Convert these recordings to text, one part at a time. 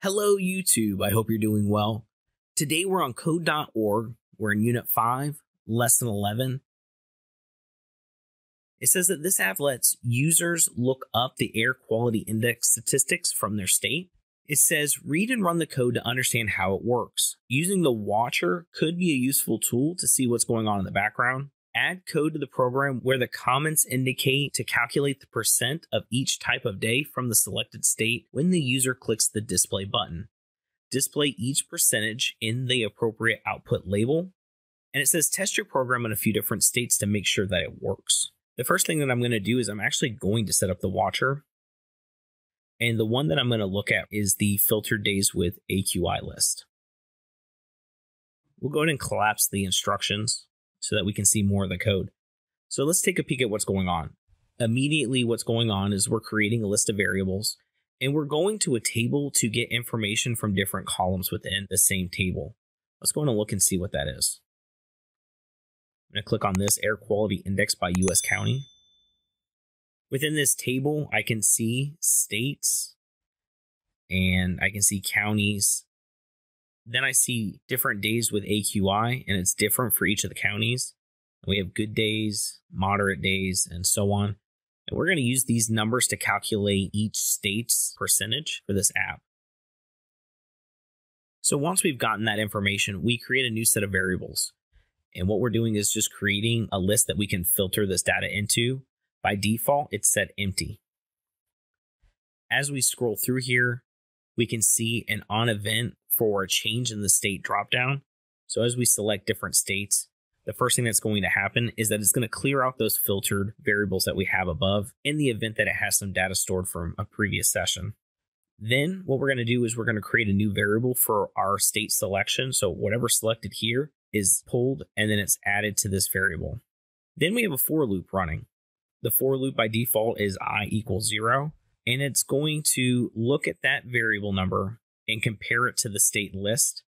Hello, YouTube. I hope you're doing well. Today we're on code.org. We're in Unit 5, Lesson 11. It says that this app lets users look up the air quality index statistics from their state. It says read and run the code to understand how it works. Using the watcher could be a useful tool to see what's going on in the background. Add code to the program where the comments indicate to calculate the percent of each type of day from the selected state when the user clicks the display button. Display each percentage in the appropriate output label. And it says test your program in a few different states to make sure that it works. The first thing that I'm going to do is I'm actually going to set up the watcher. And the one that I'm going to look at is the filtered days with AQI list. We'll go ahead and collapse the instructions so that we can see more of the code. So let's take a peek at what's going on. Immediately, what's going on is we're creating a list of variables and we're going to a table to get information from different columns within the same table. Let's go and look and see what that is. I'm going to click on this air quality index by US County. Within this table, I can see states and I can see counties then I see different days with AQI, and it's different for each of the counties. We have good days, moderate days, and so on. And we're going to use these numbers to calculate each state's percentage for this app. So once we've gotten that information, we create a new set of variables. And what we're doing is just creating a list that we can filter this data into. By default, it's set empty. As we scroll through here, we can see an on event for a change in the state dropdown. So as we select different states, the first thing that's going to happen is that it's going to clear out those filtered variables that we have above in the event that it has some data stored from a previous session. Then what we're going to do is we're going to create a new variable for our state selection. So whatever selected here is pulled and then it's added to this variable. Then we have a for loop running. The for loop by default is i equals zero, and it's going to look at that variable number and compare it to the state list.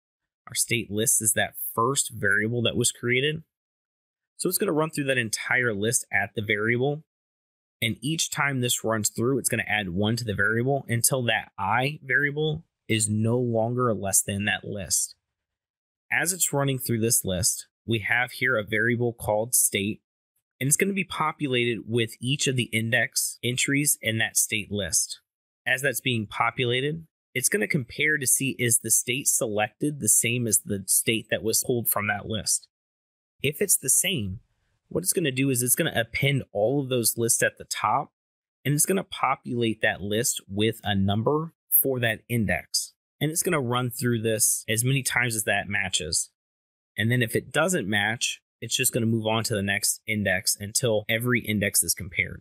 Our state list is that first variable that was created. So it's going to run through that entire list at the variable. And each time this runs through, it's going to add one to the variable until that i variable is no longer less than that list. As it's running through this list, we have here a variable called state, and it's going to be populated with each of the index entries in that state list. As that's being populated, it's going to compare to see is the state selected the same as the state that was pulled from that list. If it's the same, what it's going to do is it's going to append all of those lists at the top and it's going to populate that list with a number for that index. And it's going to run through this as many times as that matches. And then if it doesn't match, it's just going to move on to the next index until every index is compared.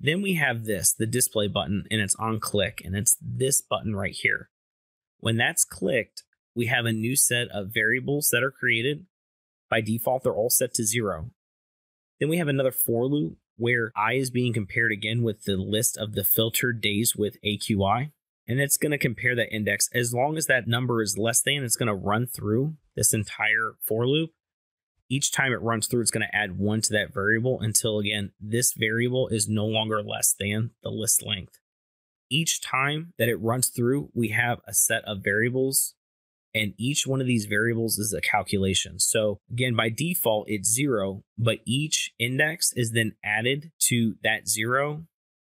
Then we have this, the display button, and it's on click, and it's this button right here. When that's clicked, we have a new set of variables that are created. By default, they're all set to zero. Then we have another for loop where I is being compared again with the list of the filtered days with AQI. And it's going to compare that index. As long as that number is less than, it's going to run through this entire for loop each time it runs through, it's going to add one to that variable until again, this variable is no longer less than the list length. Each time that it runs through, we have a set of variables and each one of these variables is a calculation. So again, by default, it's zero, but each index is then added to that zero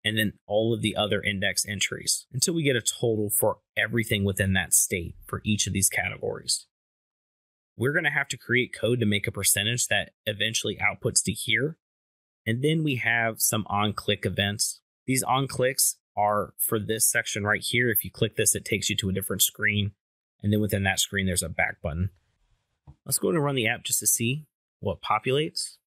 and then all of the other index entries until we get a total for everything within that state for each of these categories we're going to have to create code to make a percentage that eventually outputs to here. And then we have some on click events. These on clicks are for this section right here. If you click this, it takes you to a different screen. And then within that screen, there's a back button. Let's go and run the app just to see what populates.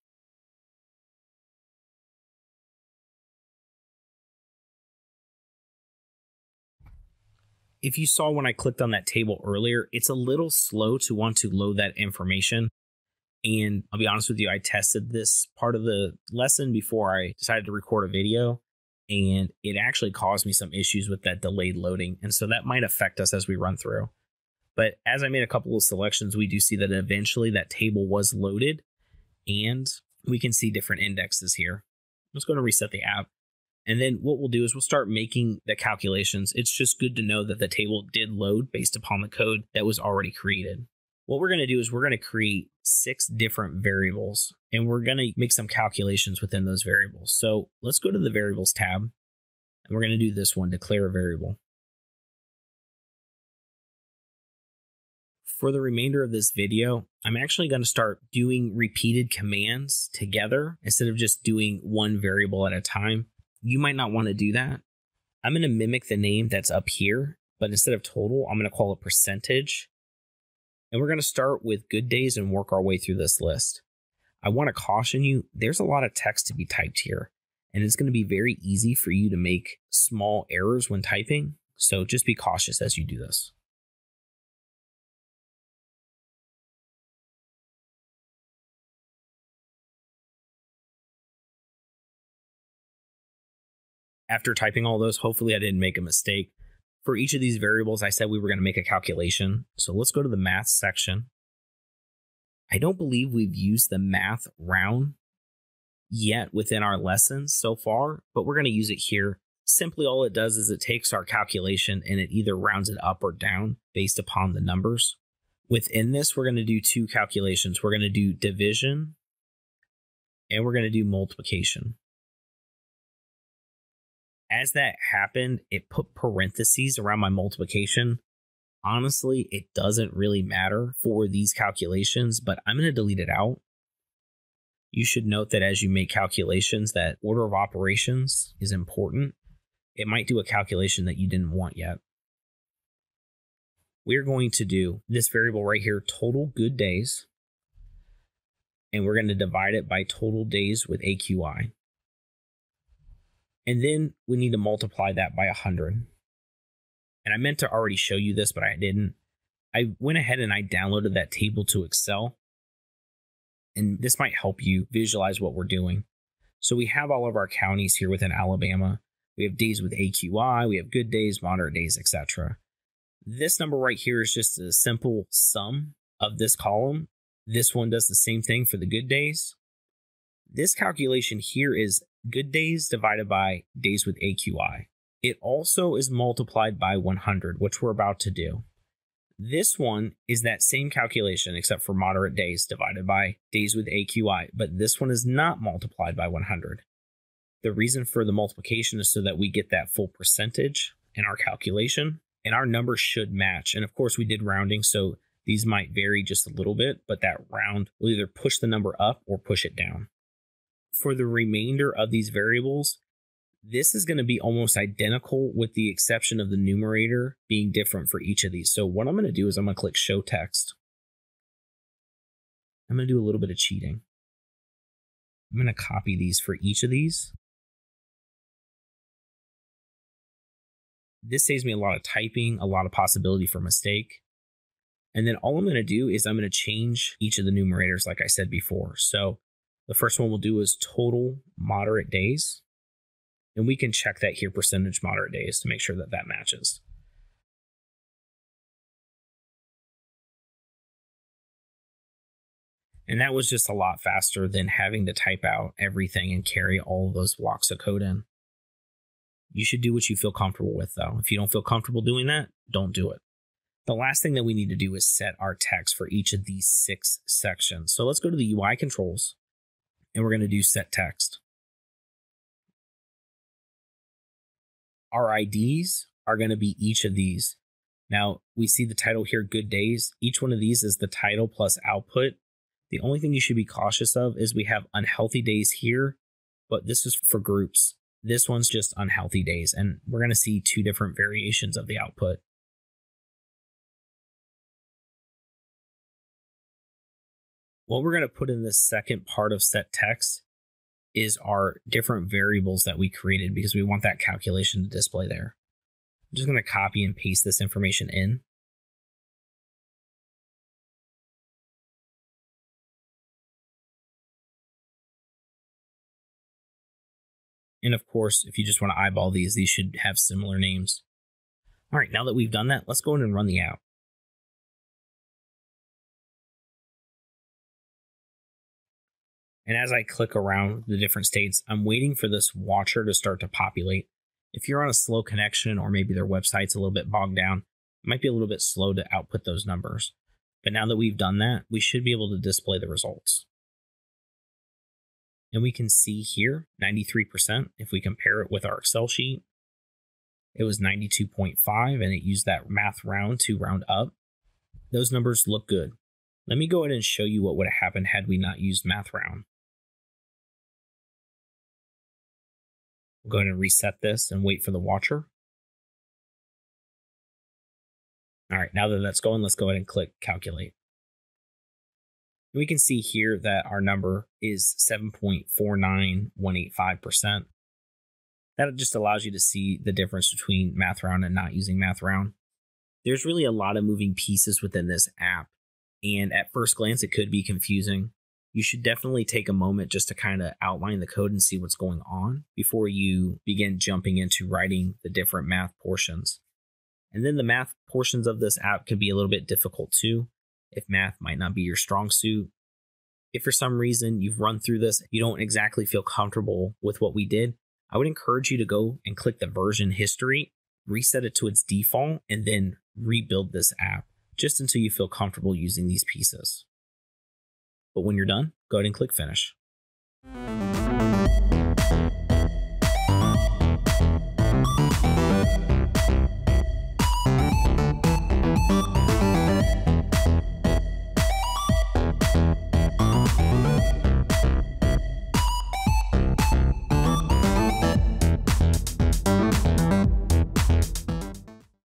If you saw when I clicked on that table earlier, it's a little slow to want to load that information. And I'll be honest with you, I tested this part of the lesson before I decided to record a video, and it actually caused me some issues with that delayed loading. And so that might affect us as we run through. But as I made a couple of selections, we do see that eventually that table was loaded, and we can see different indexes here. I'm just going to reset the app And then what we'll do is we'll start making the calculations. It's just good to know that the table did load based upon the code that was already created. What we're going to do is we're going to create six different variables and we're going to make some calculations within those variables. So let's go to the variables tab and we're going to do this one, declare a variable. For the remainder of this video, I'm actually going to start doing repeated commands together instead of just doing one variable at a time. You might not want to do that. I'm going to mimic the name that's up here, but instead of total, I'm going to call it percentage and we're going to start with good days and work our way through this list. I want to caution you there's a lot of text to be typed here, and it's going to be very easy for you to make small errors when typing. So just be cautious as you do this. After typing all those, hopefully I didn't make a mistake for each of these variables, I said we were going to make a calculation. So let's go to the math section. I don't believe we've used the math round yet within our lessons so far, but we're going to use it here. Simply all it does is it takes our calculation and it either rounds it up or down based upon the numbers. Within this, we're going to do two calculations. We're going to do division and we're going to do multiplication as that happened, it put parentheses around my multiplication. Honestly, it doesn't really matter for these calculations, but I'm going to delete it out. You should note that as you make calculations that order of operations is important. It might do a calculation that you didn't want yet. We're going to do this variable right here, total good days, and we're going to divide it by total days with AQI. And then we need to multiply that by 100. And I meant to already show you this, but I didn't. I went ahead and I downloaded that table to Excel. And this might help you visualize what we're doing. So we have all of our counties here within Alabama. We have days with AQI, we have good days, moderate days, etc. This number right here is just a simple sum of this column. This one does the same thing for the good days. This calculation here is good days divided by days with AQI. It also is multiplied by 100, which we're about to do. This one is that same calculation except for moderate days divided by days with AQI, but this one is not multiplied by 100. The reason for the multiplication is so that we get that full percentage in our calculation, and our numbers should match. And of course, we did rounding, so these might vary just a little bit, but that round will either push the number up or push it down for the remainder of these variables, this is going to be almost identical with the exception of the numerator being different for each of these. So what I'm going to do is I'm going to click show text. I'm going to do a little bit of cheating. I'm going to copy these for each of these. This saves me a lot of typing, a lot of possibility for mistake. And then all I'm going to do is I'm going to change each of the numerators like I said before. So the first one we'll do is total moderate days. And we can check that here percentage moderate days to make sure that that matches. And that was just a lot faster than having to type out everything and carry all those blocks of code in. You should do what you feel comfortable with, though. If you don't feel comfortable doing that, don't do it. The last thing that we need to do is set our text for each of these six sections. So let's go to the UI controls and we're going to do set text. Our IDs are going to be each of these. Now, we see the title here, Good Days. Each one of these is the title plus output. The only thing you should be cautious of is we have unhealthy days here, but this is for groups. This one's just unhealthy days, and we're going to see two different variations of the output. What we're going to put in the second part of set text is our different variables that we created because we want that calculation to display there. I'm just going to copy and paste this information in. And of course, if you just want to eyeball these, these should have similar names. All right, now that we've done that, let's go in and run the app. And as I click around the different states, I'm waiting for this watcher to start to populate. If you're on a slow connection or maybe their website's a little bit bogged down, it might be a little bit slow to output those numbers. But now that we've done that, we should be able to display the results. And we can see here 93%. If we compare it with our Excel sheet, it was 92.5 and it used that math round to round up. Those numbers look good. Let me go ahead and show you what would have happened had we not used math round. Go ahead and reset this and wait for the watcher. All right, now that that's going, let's go ahead and click calculate. We can see here that our number is 7.49185%. That just allows you to see the difference between math round and not using math round. There's really a lot of moving pieces within this app, and at first glance, it could be confusing you should definitely take a moment just to kind of outline the code and see what's going on before you begin jumping into writing the different math portions. And then the math portions of this app can be a little bit difficult too, if math might not be your strong suit. If for some reason you've run through this, you don't exactly feel comfortable with what we did, I would encourage you to go and click the version history, reset it to its default, and then rebuild this app just until you feel comfortable using these pieces. But when you're done, go ahead and click finish.